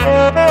Bye.